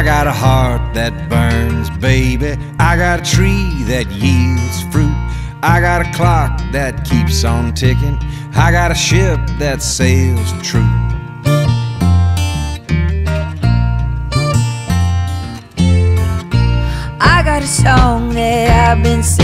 I got a heart that burns, baby. I got a tree that yields fruit. I got a clock that keeps on ticking. I got a ship that sails true. I got a song that I've been singing.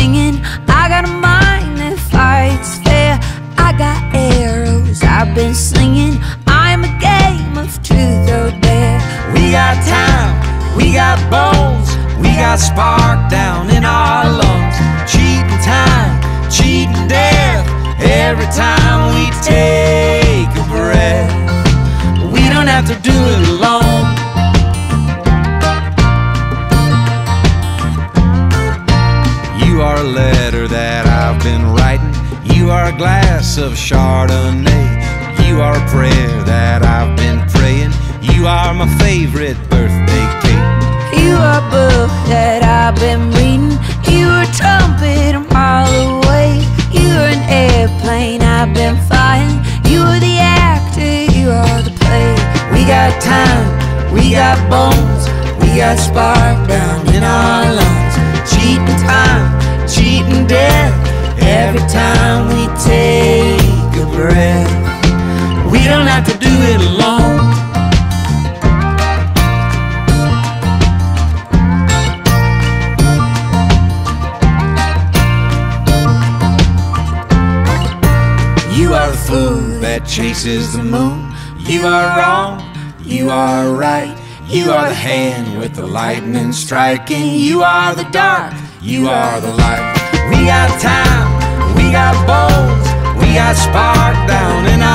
Been slinging. I'm a game of truth oh or dare. We got time, we got bones, we got spark down in our lungs. Cheating time, cheating death. Every time we take a breath, we don't have to do it alone. You are a letter that I've been writing. You are a glass of Chardonnay. You are a prayer that I've been praying. You are my favorite birthday cake. You are a book that I've been reading. You are a trumpet a mile away. You are an airplane I've been flying. You are the actor, you are the play. We got time, we got bones, we got spark down in our lungs. Cheating time, cheating death. Every time we take a breath, we don't have to do it alone. You are the fool that chases the moon. You are wrong, you are right. You are the hand with the lightning striking. You are the dark, you are the light. We got time, we got bones, we got spark down in our